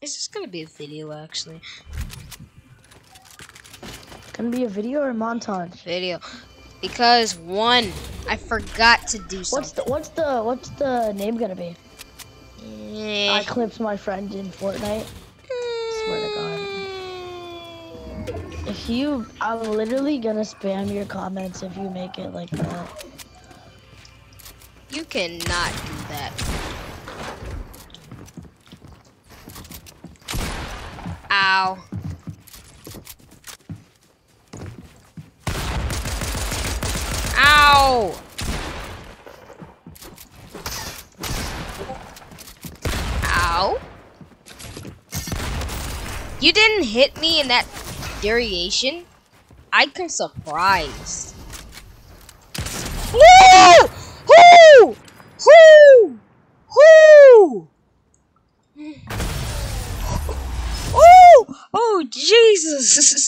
Is this gonna be a video actually? Gonna be a video or a montage? Video. Because one, I forgot to do What's something. the what's the what's the name gonna be? Eh. I clipped my friend in Fortnite. Swear to God. If you, I'm literally gonna spam your comments if you make it like that. You cannot do that. Ow. Ow! Ow. You didn't hit me in that variation? I'm surprised. Woo! Woo! Woo! Woo! Jesus!